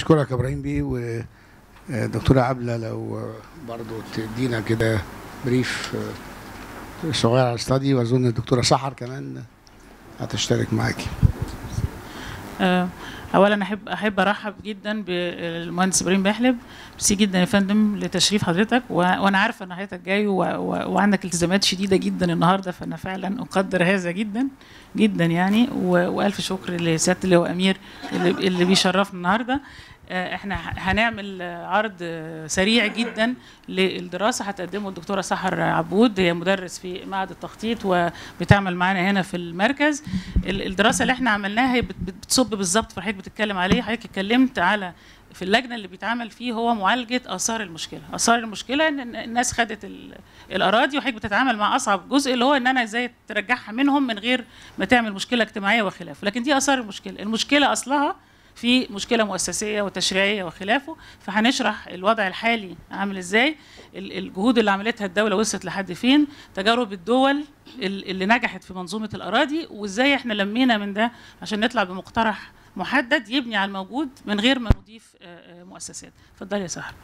اشكرك يا إبراهيم بيه ودكتوره عبلة لو برضو تدينا كده بريف صغير على الاستادي وأظن الدكتورة سحر كمان هتشترك معاكي. آه، اولا احب أحب أرحب جدا بالمهندس إبراهيم بحلب ميرسي جدا يا فندم لتشريف حضرتك. وأنا عارفه إن حضرتك جاي. وعندك التزامات شديدة جدا النهارده فأنا فعلا أقدر هذا جدا جدا يعني. وألف شكر لسيادة اللواء أمير اللي, اللي بيشرفنا النهارده آه، إحنا ه- هنعمل آه، عرض آه، سريع جدا للدراسة. هتقدمه الدكتورة سحر عبود هي مدرس في معهد التخطيط وبتعمل معانا هنا في المركز. ال- الدراسة اللي إحنا عملناها هي بت- بت- بتصب بالظبط في حضرتك بتتكلم عليه. حضرتك اتكلمت على في اللجنة اللي بيتعمل فيه هو معالجة آثار المشكلة. آثار المشكلة إن الناس خدت ال- الأراضي وحضرتك بتتعامل مع أصعب جزء اللي هو إن أنا إزاي ترجعها منهم من غير ما تعمل مشكلة اجتماعية وخلافة. لكن دي آثار المشكلة. المشكلة أصلها في مشكلة مؤسسية وتشريعية وخلافه فهنشرح الوضع الحالي عامل إزاي ال- الجهود اللي عملتها الدولة وصلت لحد فين تجارب الدول ال- اللي نجحت في منظومة الأراضي وإزاي إحنا لمينا من ده عشان نطلع بمقترح محدد يبني على الموجود من غير ما نضيف آه، آه، مؤسسات. اتفضلي يا سحر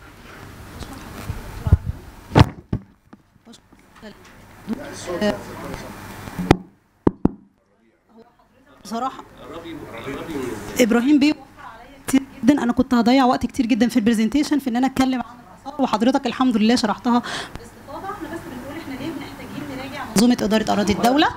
بصراحة إبراهيم بيه كتير جدا. أنا كنت هضيع وقت كتير جدا في البرزنتيشن في إن أنا أتكلم عن الآثار وحضرتك الحمد لله شرحتها. باستفاضه إحنا بس بنقول إحنا ليه محتاجين نراجع منظومة إدارة أراضي الدولة؟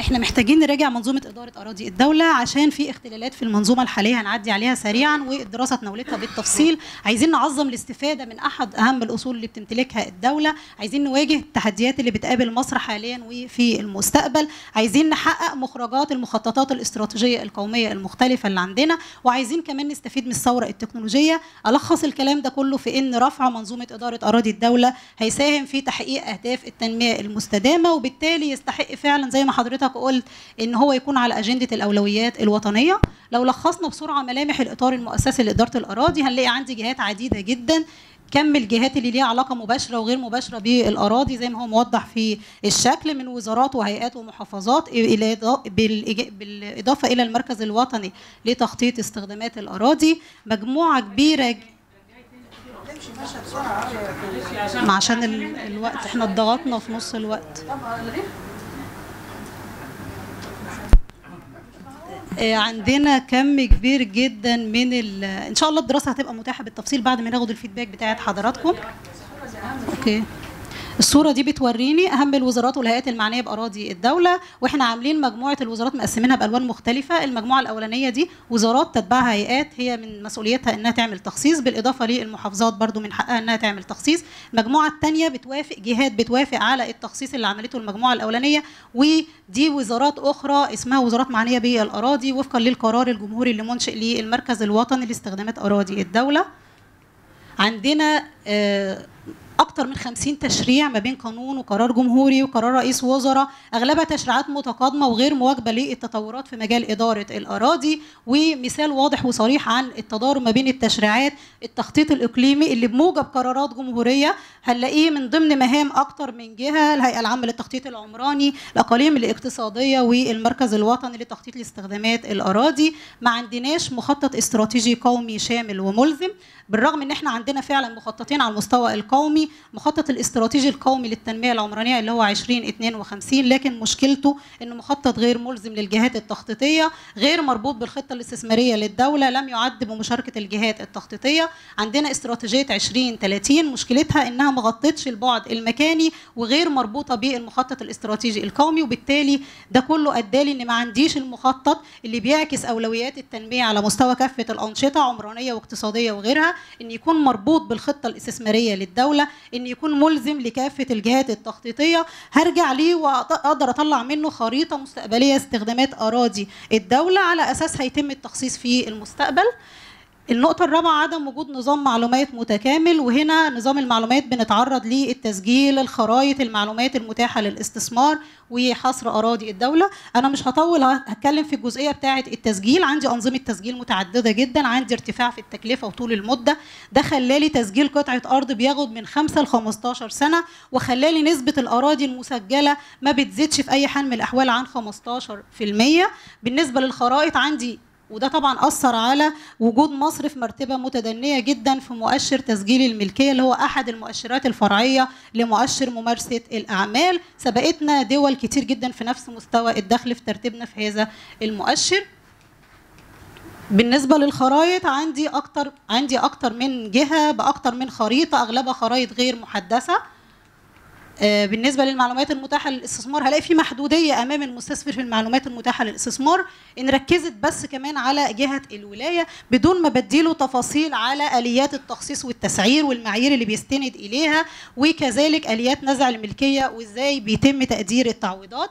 إحنا محتاجين نراجع منظومة إدارة أراضي الدولة عشان في اختلالات في المنظومة الحالية هنعدي عليها سريعا والدراسة تناولتها بالتفصيل. عايزين نعظم الاستفادة من أحد أهم الأصول اللي بتمتلكها الدولة. عايزين نواجه التحديات اللي بتقابل مصر حاليا وفي المستقبل. عايزين نحقق مخرجات المخططات الاستراتيجية القومية المختلفة اللي عندنا. وعايزين كمان نستفيد من الثورة التكنولوجية. ألخص الكلام ده كله في إن رفع منظومة إدارة أراضي الدولة هيساهم في تحقيق أهداف التنمية المستدامة وبالتالي يستحق فعلا زي ما حضرتك قلت إن هو يكون على أجندة الأولويات الوطنية. لو لخصنا بسرعة ملامح الإطار المؤسسي لإدارة الأراضي هنلاقي عندي جهات عديدة جدا. كم الجهات اللي ليها علاقة مباشرة وغير مباشرة بالأراضي زي ما هو موضح في الشكل من وزارات وهيئات ومحافظات بالإضافة إلى المركز الوطني لتخطيط استخدامات الأراضي. مجموعة كبيرة عشان ال- الوقت إحنا اتضغطنا في نص الوقت. عندنا كم كبير جدا من ال- إن شاء الله الدراسة هتبقى متاحة بالتفصيل بعد ما ناخد الفيدباك بتاعت حضراتكم. أوكي. الصورة دي بتوريني أهم الوزارات والهيئات المعنية بأراضي الدولة وإحنا عاملين مجموعة الوزارات مقسمينها بألوان مختلفة. المجموعة الأولانية دي وزارات تتبعها هيئات هي من مسؤوليتها إنها تعمل تخصيص بالإضافة للمحافظات برضو من حقها إنها تعمل تخصيص. المجموعة الثانية بتوافق جهات بتوافق على التخصيص اللي عملته المجموعة الأولانية ودي وزارات أخرى اسمها وزارات معنية بالأراضي وفقا للقرار الجمهوري اللي منشئ للمركز الوطني لاستخدامات أراضي الدولة. عندنا آه، أكتر من 50 تشريع ما بين قانون وقرار جمهوري وقرار رئيس وزراء أغلبها تشريعات متقادمه وغير مواكبة للتطورات في مجال إدارة الأراضي. ومثال واضح وصريح عن التضارب ما بين التشريعات التخطيط الإقليمي اللي بموجب قرارات جمهورية هنلاقيه من ضمن مهام أكتر من جهة الهيئة العامة للتخطيط العمراني الأقاليم الاقتصادية والمركز الوطني لتخطيط لاستخدامات الأراضي. ما عندناش مخطط استراتيجي قومي شامل وملزم بالرغم إن إحنا عندنا فعلا مخططين على المستوى القومي. مخطط الاستراتيجي القومي للتنمية العمرانية اللي هو 2052 لكن مشكلته إنه مخطط غير ملزم للجهات التخطيطية غير مربوط بالخطة الاستثمارية للدولة لم يعد بمشاركة الجهات التخطيطية. عندنا استراتيجية 2030 مشكلتها إنها ما غطتش البعد المكاني وغير مربوطة بالمخطط الاستراتيجي القومي وبالتالي ده كله ادالي ان ما عنديش المخطط اللي بيعكس أولويات التنمية على مستوى كافة الأنشطة عمرانية واقتصادية وغيرها إن يكون مربوط بالخطة الاستثمارية للدولة إن يكون ملزم لكافة الجهات التخطيطية. هرجع ليه وأقدر أطلع منه خريطة مستقبلية استخدامات أراضي الدولة على اساسها يتم التخصيص في المستقبل. النقطة الرابعة عدم وجود نظام معلومات متكامل وهنا نظام المعلومات بنتعرض للتسجيل الخرائط المعلومات المتاحة للاستثمار وحصر أراضي الدولة. أنا مش هطول هتكلم في الجزئية بتاعة التسجيل. عندي أنظمة تسجيل متعددة جدا عندي ارتفاع في التكلفة وطول المدة. ده خلالي تسجيل قطعة أرض بياخد من 5 ل 15 سنة وخلالي نسبة الأراضي المسجلة ما بتزيدش في أي حال من الأحوال عن 15% بالنسبة للخرائط عندي وده طبعا أثر على وجود مصر في مرتبة متدنية جدا في مؤشر تسجيل الملكية اللي هو أحد المؤشرات الفرعية لمؤشر ممارسة الأعمال. سبقتنا دول كتير جدا في نفس مستوى الدخل في ترتيبنا في هذا المؤشر. بالنسبة للخرائط عندي أكتر عندي أكتر من جهة بأكتر من خريطة أغلبها خرائط غير محدثة. بالنسبة للمعلومات المتاحة للاستثمار هلاقي في محدودية أمام المستثمر في المعلومات المتاحة للاستثمار إن ركزت بس كمان على جهة الولاية بدون ما بديله تفاصيل على آليات التخصيص والتسعير والمعايير اللي بيستند إليها وكذلك آليات نزع الملكية وإزاي بيتم تقدير التعويضات.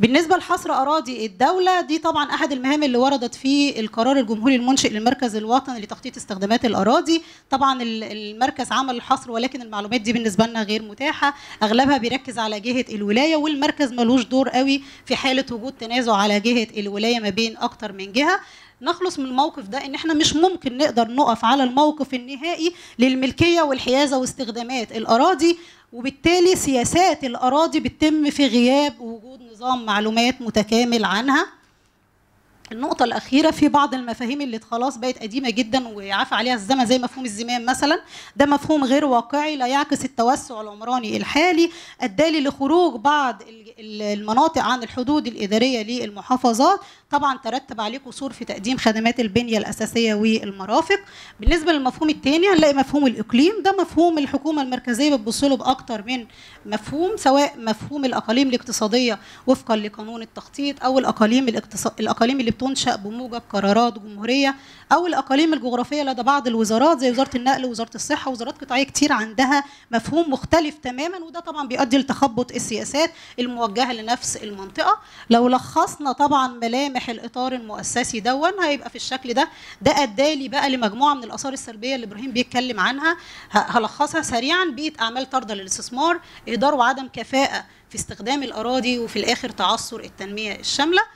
بالنسبة لحصر أراضي الدولة دي طبعا أحد المهام اللي وردت في القرار الجمهوري المنشئ للمركز الوطني لتخطيط استخدامات الأراضي. طبعا ال- المركز عمل الحصر ولكن المعلومات دي بالنسبة لنا غير متاحة. أغلبها بيركز على جهة الولاية والمركز ملوش دور قوي في حالة وجود تنازع على جهة الولاية ما بين أكتر من جهة. نخلص من الموقف ده إن إحنا مش ممكن نقدر نقف على الموقف النهائي للملكية والحيازة واستخدامات الأراضي. وبالتالي سياسات الأراضي بتتم في غياب وجود نظام معلومات متكامل عنها. النقطة الأخيرة في بعض المفاهيم اللي خلاص بقت قديمة جدا وعفى عليها الزمن زي مفهوم الزمام مثلا ده مفهوم غير واقعي لا يعكس التوسع العمراني الحالي الدالي لخروج بعض ال- ال- المناطق عن الحدود الإدارية للمحافظات. طبعا ترتب عليه قصور في تقديم خدمات البنية الأساسية والمرافق. بالنسبة للمفهوم الثاني هنلاقي مفهوم الإقليم. ده مفهوم الحكومة المركزية بتبص له بأكتر من مفهوم سواء مفهوم الأقاليم الاقتصادية وفقا لقانون التخطيط أو الأقاليم الاقتصاد الأقاليم اللي بتنشأ بموجب قرارات جمهورية أو الأقاليم الجغرافية لدى بعض الوزارات زي وزارة النقل ووزارة الصحة وزارات قطاعية كتير عندها مفهوم مختلف تماما وده طبعا بيؤدي لتخبط السياسات الموجهة لنفس المنطقة. لو لخصنا طبعا ملامح الإطار المؤسسي دون هيبقى في الشكل ده. ده أدالي بقى لمجموعة من الآثار السلبية اللي إبراهيم بيتكلم عنها. هلخصها سريعا. بيئة أعمال طاردة للاستثمار إهدار وعدم كفاءة في استخدام الأراضي وفي الآخر تعثر التنمية الشاملة. ال-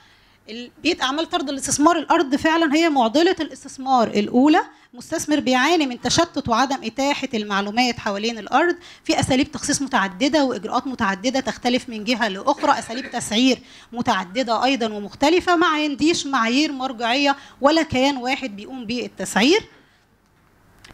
بيئة أعمال طرد الاستثمار الأرض فعلا هي معضلة الاستثمار الأولى مستثمر بيعاني من تشتت وعدم إتاحة المعلومات حوالين الأرض. في أساليب تخصيص متعددة وإجراءات متعددة تختلف من جهة لأخرى أساليب تسعير متعددة أيضا ومختلفة ما عنديش معايير مرجعية ولا كيان واحد بيقوم بالتسعير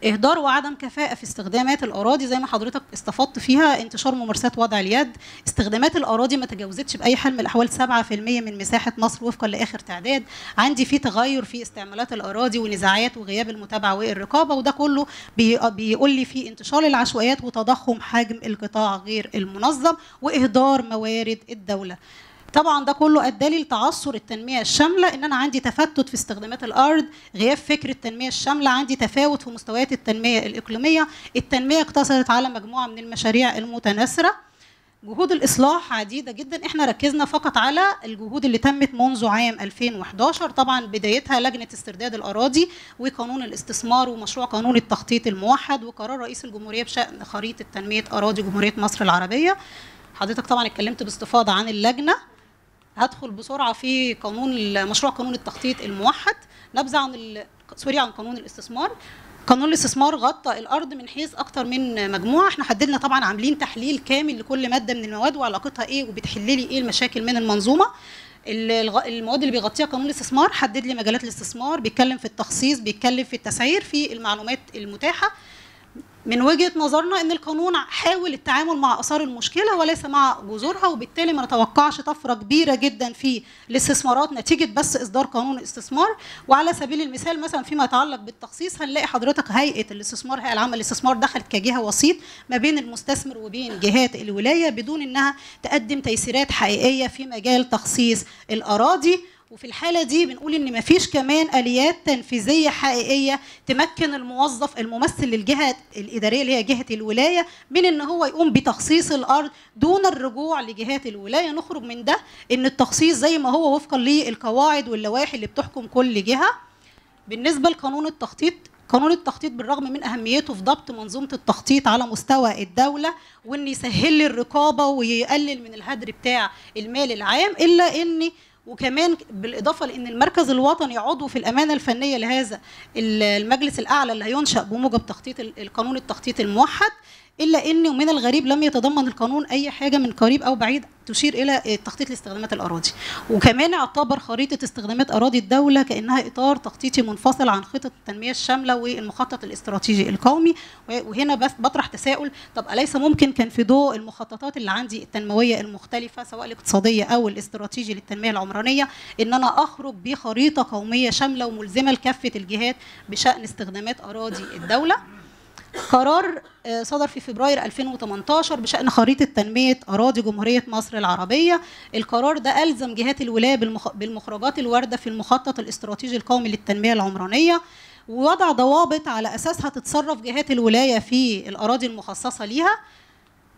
إهدار وعدم كفاءة في استخدامات الأراضي زي ما حضرتك استفدت فيها انتشار ممارسات وضع اليد. استخدامات الأراضي ما تجاوزتش بأي حال من الأحوال 7% من مساحة مصر وفقا لآخر تعداد. عندي في تغير في استعمالات الأراضي ونزاعات وغياب المتابعة والرقابة وده كله بي- بيقول لي في انتشار العشوائيات وتضخم حجم القطاع غير المنظم وإهدار موارد الدولة. طبعا ده كله أدى لي لتعثر التنمية الشاملة إن أنا عندي تفتت في استخدامات الأرض غياب فكر التنمية الشاملة عندي تفاوت في مستويات التنمية الإقليمية. التنمية اقتصرت على مجموعة من المشاريع المتناثرة. جهود الإصلاح عديدة جدا. إحنا ركزنا فقط على الجهود اللي تمت منذ عام 2011 طبعا بدايتها لجنة استرداد الأراضي وقانون الاستثمار ومشروع قانون التخطيط الموحد وقرار رئيس الجمهورية بشأن خريطة تنمية أراضي جمهورية مصر العربية. حضرتك طبعا اتكلمت باستفاضة عن اللجنة. هدخل بسرعة في قانون مشروع قانون التخطيط الموحد. نبذة عن ال- سوري عن قانون الاستثمار. قانون الاستثمار غطى الأرض من حيث أكتر من مجموعة. إحنا حددنا طبعا عاملين تحليل كامل لكل مادة من المواد وعلاقتها إيه وبتحل لي إيه المشاكل من المنظومة. المواد اللي بيغطيها قانون الاستثمار حدد لي مجالات الاستثمار بيتكلم في التخصيص بيتكلم في التسعير في المعلومات المتاحة. من وجهة نظرنا إن القانون حاول التعامل مع آثار المشكلة وليس مع جذورها وبالتالي ما نتوقعش طفرة كبيرة جدا في الاستثمارات نتيجة بس إصدار قانون الاستثمار. وعلى سبيل المثال مثلا فيما يتعلق بالتخصيص هنلاقي حضرتك هيئة الاستثمار هيئة العامه للاستثمار دخلت كجهة وسيط ما بين المستثمر وبين جهات الولاية بدون إنها تقدم تيسيرات حقيقية في مجال تخصيص الأراضي. وفي الحالة دي بنقول إن مفيش كمان آليات تنفيذية حقيقية تمكن الموظف الممثل للجهة الإدارية اللي هي جهة الولاية من إن هو يقوم بتخصيص الأرض دون الرجوع لجهات الولاية. نخرج من ده إن التخصيص زي ما هو وفقا للقواعد واللوائح اللي بتحكم كل جهة. بالنسبة لقانون التخطيط قانون التخطيط بالرغم من أهميته في ضبط منظومة التخطيط على مستوى الدولة وإن يسهل لي الرقابة ويقلل من الهدر بتاع المال العام إلا إن وكمان بالإضافة لإن المركز الوطني عضو في الأمانة الفنية لهذا المجلس الأعلى اللي هينشأ بموجب تخطيط القانون التخطيط الموحد إلا إن ومن الغريب لم يتضمن القانون أي حاجة من قريب أو بعيد تشير إلى تخطيط لاستخدامات الأراضي. وكمان اعتبر خريطة استخدامات أراضي الدولة كأنها إطار تخطيطي منفصل عن خطط التنمية الشاملة والمخطط الاستراتيجي القومي. وهنا بس بطرح تساؤل طب أليس ممكن كان في ضوء المخططات اللي عندي التنموية المختلفة سواء الاقتصادية أو الاستراتيجي للتنمية العمرانية إن أنا أخرج بخريطة قومية شاملة وملزمة لكافة الجهات بشأن استخدامات أراضي الدولة؟ قرار آه، صدر في فبراير 2018 بشأن خريطة تنمية أراضي جمهورية مصر العربية. القرار ده ألزم جهات الولاية بالمخ- بالمخرجات الواردة في المخطط الاستراتيجي القومي للتنمية العمرانية. ووضع ضوابط على أساسها تتصرف جهات الولاية في الأراضي المخصصة ليها.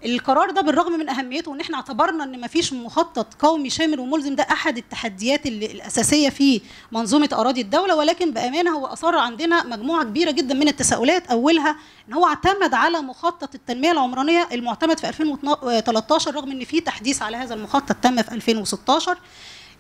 القرار ده بالرغم من أهميته وان إحنا اعتبرنا إن مفيش مخطط قومي شامل وملزم ده أحد التحديات الأساسية في منظومة أراضي الدولة ولكن بأمانة هو اثار عندنا مجموعة كبيرة جدا من التساؤلات. أولها إن هو اعتمد على مخطط التنمية العمرانية المعتمد في 2013 رغم إن في تحديث على هذا المخطط تم في 2016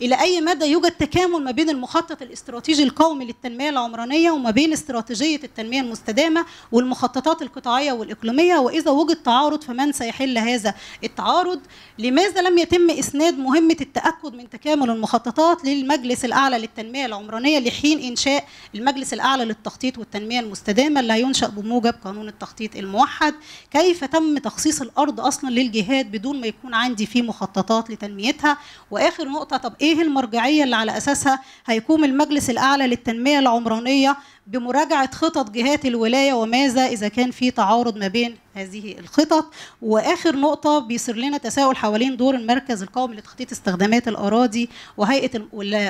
إلى أي مدى يوجد تكامل ما بين المخطط الاستراتيجي القومي للتنمية العمرانية وما بين استراتيجية التنمية المستدامة والمخططات القطاعية والإقليمية؟ وإذا وجد تعارض فمن سيحل هذا التعارض؟ لماذا لم يتم إسناد مهمة التأكد من تكامل المخططات للمجلس الأعلى للتنمية العمرانية لحين إنشاء المجلس الأعلى للتخطيط والتنمية المستدامة؟ اللي هينشا بموجب قانون التخطيط الموحد. كيف تم تخصيص الأرض أصلا للجهات بدون ما يكون عندي فيه مخططات لتنميتها؟ وآخر نقطة طب إيه المرجعية اللي على أساسها هيقوم المجلس الأعلى للتنمية العمرانية بمراجعة خطط جهات الولاية وماذا إذا كان في تعارض ما بين هذه الخطط. وآخر نقطة بيصير لنا تساؤل حوالين دور المركز القومي لتخطيط استخدامات الأراضي وهيئة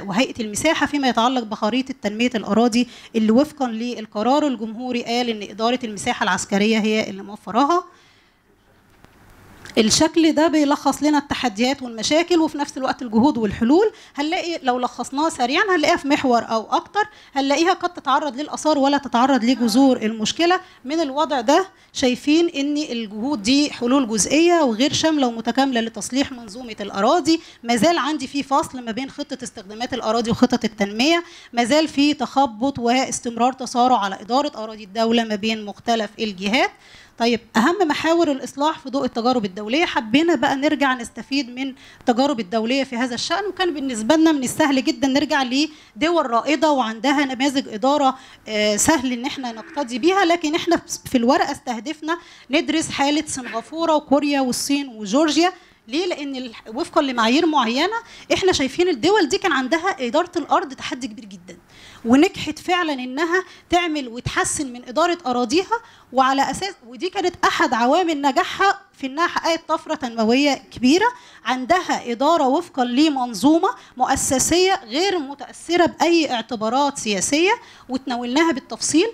وهيئة المساحة فيما يتعلق بخريطة تنمية الأراضي اللي وفقا للقرار الجمهوري قال إن إدارة المساحة العسكرية هي اللي موفراها. الشكل ده بيلخص لنا التحديات والمشاكل وفي نفس الوقت الجهود والحلول. هنلاقي لو لخصناها سريعا هنلاقيها في محور أو أكتر. هنلاقيها قد تتعرض للآثار ولا تتعرض لجذور المشكلة. من الوضع ده شايفين إن الجهود دي حلول جزئية وغير شاملة ومتكاملة لتصليح منظومة الأراضي. ما زال عندي في فصل ما بين خطة استخدامات الأراضي وخطط التنمية. ما زال في تخبط واستمرار تسارع على إدارة أراضي الدولة ما بين مختلف الجهات. طيب أهم محاور الإصلاح في ضوء التجارب الدولية حبينا بقى نرجع نستفيد من التجارب الدولية في هذا الشأن وكان بالنسبة لنا من السهل جدا نرجع لدول رائدة وعندها نماذج إدارة آه، سهل إن إحنا نقتدي بيها لكن إحنا في الورقة استهدفنا ندرس حالة سنغافورة وكوريا والصين وجورجيا ليه؟ لأن وفقا لمعايير معينة إحنا شايفين الدول دي كان عندها إدارة الأرض تحدي كبير جدا ونجحت فعلا إنها تعمل وتحسن من إدارة أراضيها وعلى أساس ودي كانت أحد عوامل نجاحها في إنها حققت طفرة تنمويه كبيرة عندها إدارة وفقا لمنظومة مؤسسية غير متأثرة بأي اعتبارات سياسية وتناولناها بالتفصيل.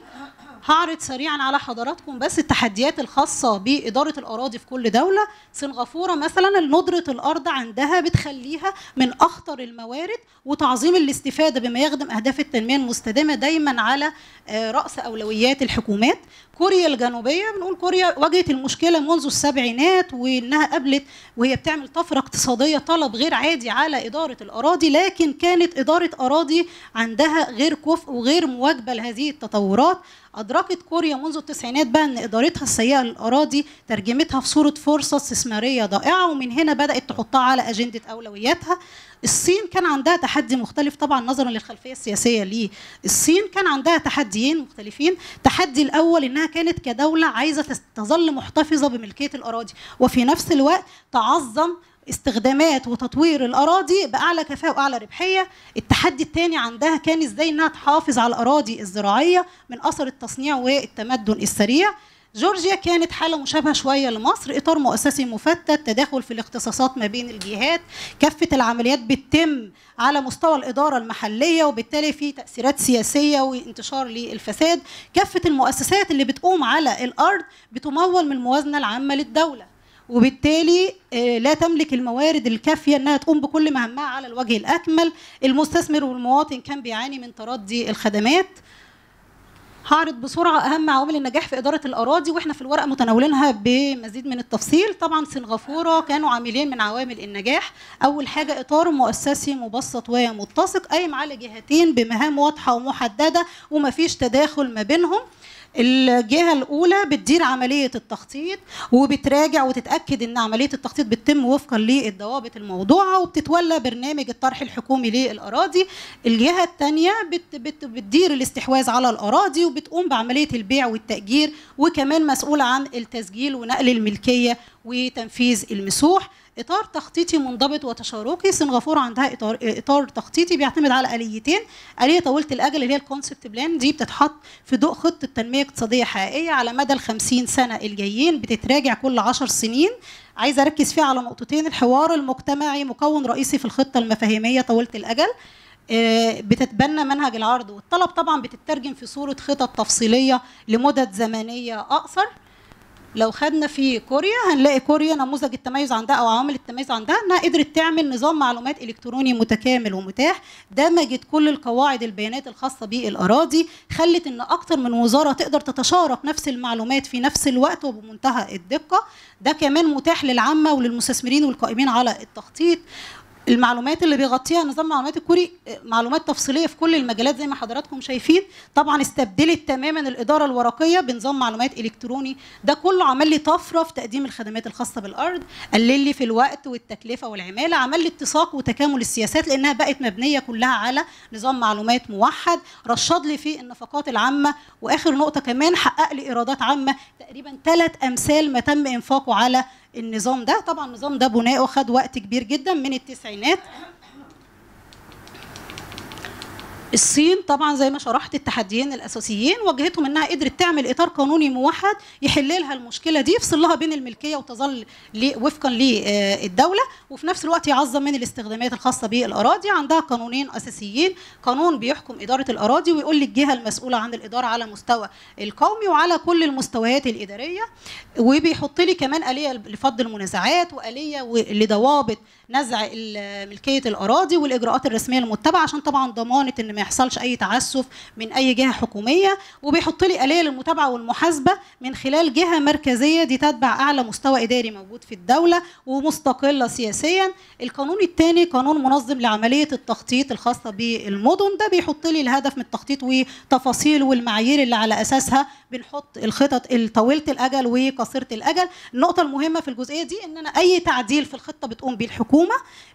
هعرض سريعا على حضراتكم بس التحديات الخاصة بإدارة الأراضي في كل دولة. سنغافورة مثلا ندرة الأرض عندها بتخليها من أخطر الموارد وتعظيم الاستفادة بما يخدم أهداف التنمية المستدامة دايما على آه، رأس أولويات الحكومات. كوريا الجنوبية بنقول كوريا واجهت المشكلة منذ السبعينات وإنها قبلت وهي بتعمل طفرة اقتصادية طلب غير عادي على إدارة الأراضي لكن كانت إدارة أراضي عندها غير كفء وغير مواكبة لهذه التطورات. أدركت كوريا منذ التسعينات بقى أن إدارتها السيئة للأراضي ترجمتها في صورة فرصة استثمارية ضائعة ومن هنا بدأت تحطها على أجندة أولوياتها. الصين كان عندها تحدي مختلف. طبعا نظرا للخلفية السياسية للصين كان عندها تحديين مختلفين. التحدي الأول إنها كانت كدولة عايزة تظل محتفظة بملكية الأراضي وفي نفس الوقت تعظم استخدامات وتطوير الأراضي بأعلى كفاءة وأعلى ربحية. التحدي الثاني عندها كان إزاي إنها تحافظ على الأراضي الزراعية من أثر التصنيع والتمدن السريع. جورجيا كانت حالة مشابهة شوية لمصر. إطار مؤسسي مفتت تداخل في الاختصاصات ما بين الجهات كافة العمليات بتتم على مستوى الإدارة المحلية وبالتالي في تأثيرات سياسية وانتشار للفساد. كافة المؤسسات اللي بتقوم على الأرض بتمول من الموازنة العامة للدولة وبالتالي آه، لا تملك الموارد الكافية أنها تقوم بكل مهامها على الوجه الأكمل. المستثمر والمواطن كان بيعاني من تردي الخدمات. هعرض بسرعة أهم عوامل النجاح في إدارة الأراضي وإحنا في الورقة متناولينها بمزيد من التفصيل. طبعا سنغافورة كانوا عاملين من عوامل النجاح. أول حاجة إطار مؤسسي مبسط ومتسق قايم على جهتين بمهام واضحة ومحددة ومفيش تداخل ما بينهم. الجهة الأولى بتدير عملية التخطيط وبتراجع وتتأكد إن عملية التخطيط بتتم وفقا للضوابط الموضوعه وبتتولى برنامج الطرح الحكومي للأراضي. الجهة الثانية بت بت بتدير الاستحواذ على الأراضي وبتقوم بعملية البيع والتأجير وكمان مسؤولة عن التسجيل ونقل الملكية وتنفيذ المسوح. إطار تخطيطي منضبط وتشاركي. سنغافورة عندها اطار إطار تخطيطي بيعتمد على آليتين. آلية طويله الأجل اللي هي الكونسبت بلان دي بتتحط في ضوء خطة تنمية اقتصادية حقيقية على مدى ال 50 سنة الجايين. بتتراجع كل 10 سنين. عايزة أركز فيها على نقطتين. الحوار المجتمعي مكون رئيسي في الخطة المفاهيمية طويله الأجل. آه، بتتبنى منهج العرض والطلب. طبعا بتترجم في صورة خطط تفصيلية لمدد زمنية أقصر. لو خدنا في كوريا هنلاقي كوريا نموذج التميز عندها أو عوامل التميز عندها إنها قدرت تعمل نظام معلومات إلكتروني متكامل ومتاح دمجت كل القواعد البيانات الخاصة بالأراضي خلت إن أكتر من وزارة تقدر تتشارك نفس المعلومات في نفس الوقت وبمنتهى الدقة. ده كمان متاح للعامة وللمستثمرين والقائمين على التخطيط. المعلومات اللي بيغطيها نظام معلومات الكوري معلومات تفصيلية في كل المجالات زي ما حضراتكم شايفين. طبعا استبدلت تماما الإدارة الورقية بنظام معلومات إلكتروني. ده كله عمل لي طفرة في تقديم الخدمات الخاصة بالأرض قلل لي في الوقت والتكلفة والعمالة عمل لي اتساق وتكامل السياسات لأنها بقت مبنية كلها على نظام معلومات موحد رشد لي في النفقات العامة. وآخر نقطة كمان حقق لي إيرادات عامة. تقريبا ثلاث أمثال ما تم إنفاقه على النظام ده. طبعا النظام ده بناؤه خد وقت كبير جدا من التسعينات. الصين طبعا زي ما شرحت التحديين الأساسيين واجهتهم إنها قدرت تعمل إطار قانوني موحد يحل لها المشكلة دي يفصل لها بين الملكية وتظل وفقا للدولة وفي نفس الوقت يعظم من الاستخدامات الخاصة بالأراضي. عندها قانونين أساسيين قانون بيحكم إدارة الأراضي ويقول للجهة المسؤولة عن الإدارة على مستوى القومي وعلى كل المستويات الإدارية وبيحط لي كمان آلية لفض المنازعات وآلية لضوابط نزع ملكية الأراضي والإجراءات الرسمية المتبعة عشان طبعا ضمانة إن ما يحصلش أي تعسف من أي جهة حكومية. وبيحط لي آلية للمتابعة والمحاسبة من خلال جهة مركزية دي تتبع أعلى مستوى إداري موجود في الدولة ومستقلة سياسيا. القانون الثاني قانون منظم لعملية التخطيط الخاصة بالمدن. ده بيحط لي الهدف من التخطيط وتفاصيل والمعايير اللي على أساسها. بنحط الخطط الطويله الأجل وقصيرة الأجل. النقطة المهمة في الجزئية دي إن أنا أي تعديل في الخطة بتقوم بيه الحكومة.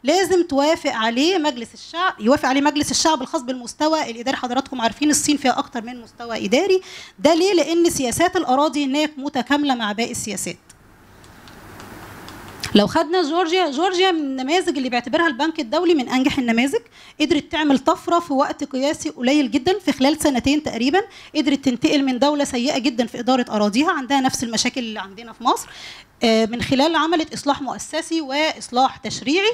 لازم توافق عليه مجلس الشعب يوافق عليه مجلس الشعب الخاص بالمستوى الإداري. حضراتكم عارفين الصين فيها أكتر من مستوى إداري. ده ليه؟ لأن سياسات الأراضي هناك متكاملة مع باقي السياسات. لو خدنا جورجيا جورجيا من النماذج اللي بيعتبرها البنك الدولي من أنجح النماذج قدرت تعمل طفرة في وقت قياسي قليل جدا في خلال سنتين تقريبا قدرت تنتقل من دولة سيئة جدا في إدارة أراضيها عندها نفس المشاكل اللي عندنا في مصر آه، من خلال عملت إصلاح مؤسسي وإصلاح تشريعي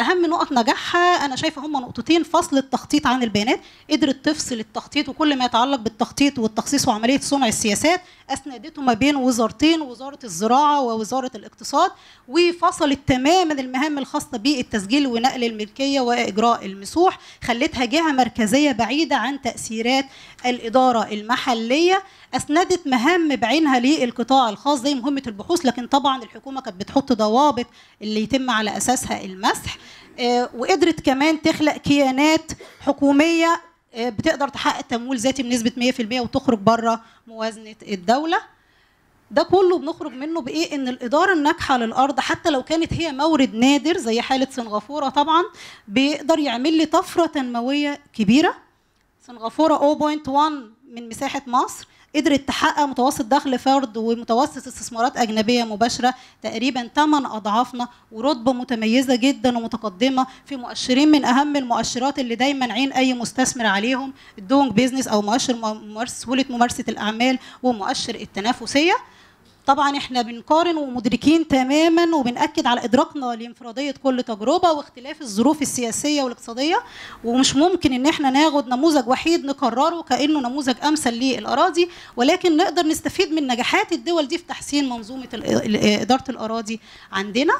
أهم نقط نجاحها أنا شايفة هم نقطتين فصل التخطيط عن البيانات قدرت تفصل التخطيط وكل ما يتعلق بالتخطيط والتخصيص وعملية صنع السياسات أسندته ما بين وزارتين وزارة الزراعة ووزارة الاقتصاد وفصلت تماما المهام الخاصة بالتسجيل ونقل الملكية وإجراء المسوح خلتها جهة مركزية بعيدة عن تأثيرات الإدارة المحلية. أسندت مهام بعينها للقطاع الخاص زي مهمة البحوث لكن طبعا الحكومة كانت بتحط ضوابط اللي يتم على أساسها المسح. آه، وقدرت كمان تخلق كيانات حكومية آه، بتقدر تحقق تمويل ذاتي بنسبة 100% وتخرج بره موازنة الدولة. ده كله بنخرج منه بإيه؟ إن الإدارة الناجحة للأرض حتى لو كانت هي مورد نادر زي حالة سنغافورة طبعا بيقدر يعمل لي طفرة تنموية كبيرة. سنغافورة 0.1 من مساحة مصر. قدرت تحقق متوسط دخل فرد ومتوسط استثمارات أجنبية مباشرة تقريبا 8 أضعافنا ورتبة متميزة جدا ومتقدمة في مؤشرين من أهم المؤشرات اللي دايما عين أي مستثمر عليهم الدونج بيزنس أو مؤشر سهولة ممارسة الأعمال ومؤشر التنافسية. طبعا إحنا بنقارن ومدركين تماما وبنأكد على إدراكنا لانفرادية كل تجربة واختلاف الظروف السياسية والاقتصادية ومش ممكن إن إحنا ناخد نموذج وحيد نكرره كأنه نموذج أمثل للأراضي ولكن نقدر نستفيد من نجاحات الدول دي في تحسين منظومة إدارة الأراضي عندنا.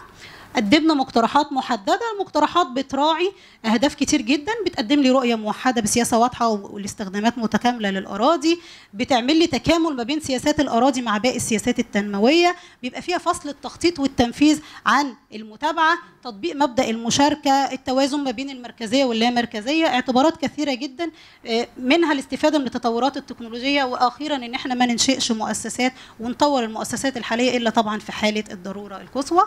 قدمنا مقترحات محددة المقترحات بتراعي أهداف كتير جدا بتقدم لي رؤية موحدة بسياسة واضحة والاستخدامات متكاملة للأراضي بتعمل لي تكامل ما بين سياسات الأراضي مع باقي السياسات التنموية بيبقى فيها فصل التخطيط والتنفيذ عن المتابعة تطبيق مبدأ المشاركة التوازن ما بين المركزية واللامركزيه اعتبارات كثيرة جدا آه، منها الاستفادة من التطورات التكنولوجية وأخيرا إن إحنا ما ننشئش مؤسسات ونطور المؤسسات الحالية إلا طبعا في حالة الضرورة القصوى.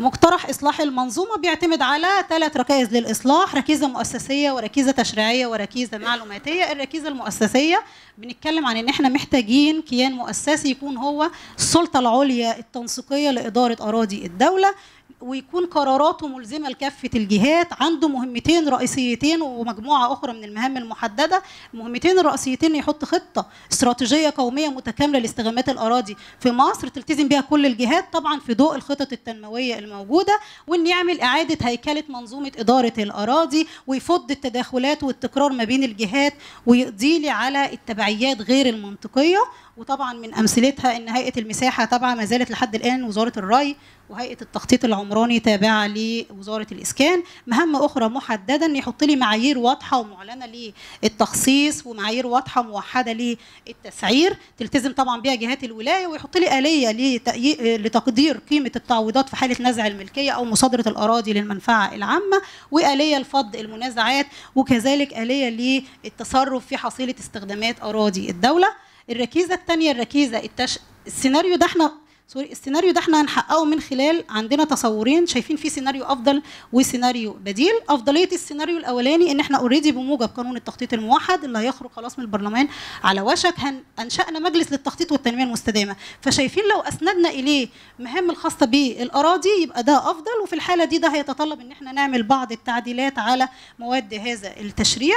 مقترح إصلاح المنظومة بيعتمد على ثلاث ركائز للإصلاح ركيزة مؤسسية وركيزة تشريعية وركيزة معلوماتية. الركيزة المؤسسية بنتكلم عن إن إحنا محتاجين كيان مؤسسي يكون هو السلطة العليا التنسيقية لإدارة أراضي الدولة. ويكون قراراته ملزمة لكافة الجهات. عنده مهمتين رئيسيتين ومجموعة أخرى من المهام المحددة. المهمتين الرئيسيتين يحط خطة استراتيجية قومية متكاملة لاستخدامات الأراضي في مصر تلتزم بها كل الجهات طبعا في ضوء الخطط التنموية الموجودة وإن يعمل إعادة هيكلة منظومة إدارة الأراضي ويفض التداخلات والتكرار ما بين الجهات ويقضي لي على التبعيات غير المنطقية. وطبعا من أمثلتها إن هيئة المساحة طبعا ما زالت لحد الآن وزارة الري وهيئة التخطيط العمراني تابعة لوزارة الإسكان. مهام أخرى محدده ان يحط لي معايير واضحة ومعلنة للتخصيص ومعايير واضحة موحدة للتسعير. تلتزم طبعا بها جهات الولاية ويحط لي آلية لتقدير قيمة التعويضات في حالة نزع الملكية أو مصادرة الأراضي للمنفعة العامة وآلية لفض المنازعات وكذلك آلية للتصرف في حصيلة استخدامات أراضي الدولة. الركيزة الثانية الركيزة التش... السيناريو ده إحنا sorry السيناريو ده إحنا هنحققه من خلال عندنا تصورين شايفين في سيناريو أفضل وسيناريو بديل. أفضلية السيناريو الأولاني إن إحنا already بموجب قانون التخطيط الموحد اللي هيخرج خلاص من البرلمان على وشك. هن أنشأنا مجلس للتخطيط والتنمية المستدامة. فشايفين لو أسندنا إليه مهام الخاصة بالأراضي يبقى ده أفضل وفي الحالة دي ده هيتطلب إن إحنا نعمل بعض التعديلات على مواد هذا التشريع.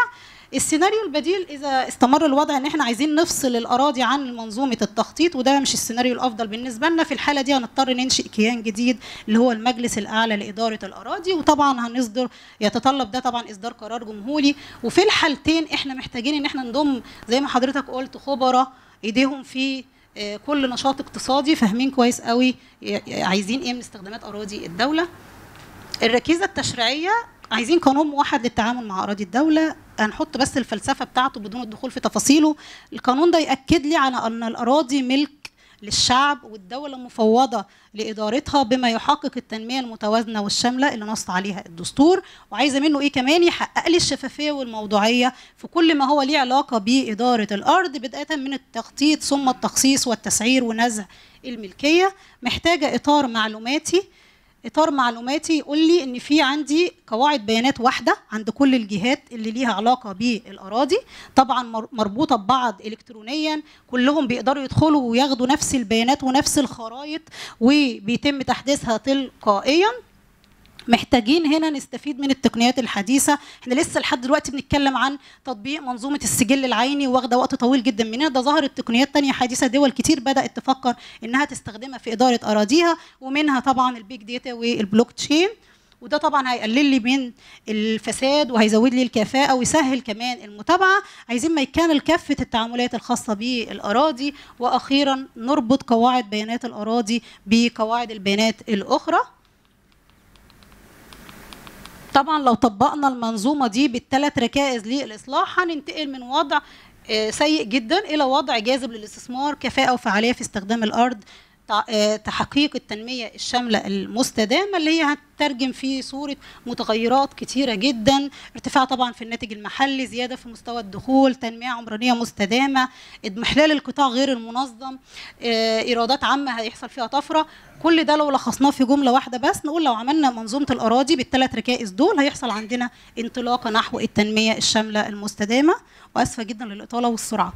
السيناريو البديل إذا استمر الوضع إن إحنا عايزين نفصل الأراضي عن منظومة التخطيط وده مش السيناريو الأفضل بالنسبة لنا. في الحالة دي هنضطر ننشئ كيان جديد اللي هو المجلس الأعلى لإدارة الأراضي وطبعا هنصدر يتطلب ده طبعا إصدار قرار جمهوري. وفي الحالتين إحنا محتاجين إن إحنا نضم زي ما حضرتك قلت خبراء إيديهم في آه، كل نشاط اقتصادي فاهمين كويس قوي عايزين إيه من استخدامات أراضي الدولة. الركيزة التشريعية عايزين قانون موحد للتعامل مع أراضي الدولة. هنحط بس الفلسفة بتاعته بدون الدخول في تفاصيله. القانون ده يأكد لي على أن الأراضي ملك للشعب والدولة مفوضة لإدارتها بما يحقق التنمية المتوازنة والشاملة اللي نص عليها الدستور. وعايزة منه إيه كمان؟ يحقق لي الشفافية والموضوعية في كل ما هو ليه علاقة بإدارة الأرض بداية من التخطيط ثم التخصيص والتسعير ونزع الملكية. محتاجة إطار معلوماتي إطار معلوماتي يقول لي إن في عندي قواعد بيانات واحدة عند كل الجهات اللي ليها علاقة بالأراضي. طبعا مر- مربوطة ببعض الكترونيا. كلهم بيقدروا يدخلوا وياخدوا نفس البيانات ونفس الخرائط وبيتم تحديثها تلقائيا. محتاجين هنا نستفيد من التقنيات الحديثة. إحنا لسه لحد دلوقتي بنتكلم عن تطبيق منظومة السجل العيني واخدة وقت طويل جدا مننا ده ظهرت تقنيات تانية حديثة دول كتير بدأت تفكر إنها تستخدمها في إدارة أراضيها ومنها طبعا ال big data والبلوك تشين وده طبعا هيقلل لي من الفساد وهيزود لي الكفاءة ويسهل كمان المتابعة. عايزين ميكنة كاملة لكافة التعاملات الخاصة بالأراضي. وأخيرا نربط قواعد بيانات الأراضي بقواعد البيانات الأخرى. طبعا لو طبقنا المنظومة دي بالثلاث ركائز للإصلاح هننتقل من وضع آه، سيء جدا إلى وضع جاذب للاستثمار كفاءة وفعالية في استخدام الأرض تحقيق التنمية الشاملة المستدامة اللي هي هتترجم في صورة متغيرات كتيرة جدا. ارتفاع طبعا في الناتج المحلي زيادة في مستوى الدخول تنمية عمرانية مستدامة اضمحلال القطاع غير المنظم آه، إيرادات عامة هيحصل فيها طفرة. كل ده لو لخصناه في جملة واحدة بس نقول لو عملنا منظومة الأراضي بالثلاث ركائز دول هيحصل عندنا انطلاقه نحو التنمية الشاملة المستدامة. وأسفة جدا للإطالة والسرعة.